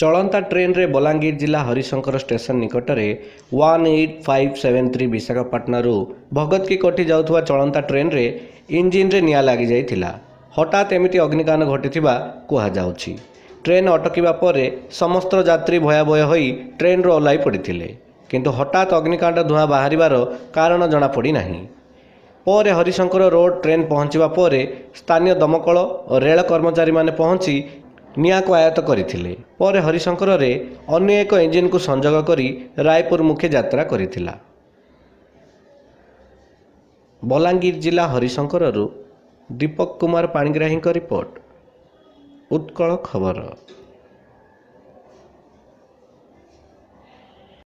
ଚଳନ୍ତା ଟ୍ରେନ୍ରେ ବଲାଙ୍ଗୀର ଜିଲ୍ଲା ହରିଶଙ୍କର ଷ୍ଟେସନ ନିକଟରେ one eight five seven three ବିଶାଖାପାଟଣାରୁ Bhagat Ki Kothi ଯାଉଥିବା ଚଳନ୍ତା ଟ୍ରେନ୍ରେ ଇଞ୍ଜିନ୍ରେ ନିଆଁ ଲାଗିଯାଇଥିଲା। ହଠାତ୍ ଏମିତି ଅଗ୍ନିକାଣ୍ଡ ଘଟିଥିବା କୁହାଯାଉଛି। ଟ୍ରେନ୍ ଅଟକିବା ପରେ ସମସ୍ତ ଯାତ୍ରୀ ଭୟାବହ ହୋଇ ଟ୍ରେନ୍ରୁ ଓହ୍ଲାଇ ପଡ଼ିଥିଲେ। କିନ୍ତୁ ହଠାତ୍ ଅଗ୍ନିକାଣ୍ଡ ଧୂଆଁ ବାହାରିବାର କାରଣ ଜଣାପଡ଼ିନାହିଁ ପରେ ହରିଶଙ୍କର ରୋଡ୍ ଟ୍ରେନ୍ ପହଞ୍ଚିବା ପରେ ସ୍ଥାନୀୟ ଦମକଳ ଓ ରେଳ କର୍ମଚାରୀମାନେ ପହଞ୍ଚି ନିଆଁକୁ ଆୟତ୍ତ କରିଥିଲେ। ପରେ ହରିଶଙ୍କରରେ ଅନ୍ୟ ଏକ ଇଞ୍ଜିନ୍କୁ ସଂଯୋଗ କରି ରାୟପୁର ମୁଖେ ଯାତ୍ରା କରିଥିଲା। ବଲାଙ୍ଗୀର ଜିଲ୍ଲା ହରିଶଙ୍କରରୁ ଦୀପକ କୁମାର ପାଣିଗ୍ରାହୀଙ୍କ ରିପୋର୍ଟ। ଉତ୍କଳ ଖବର।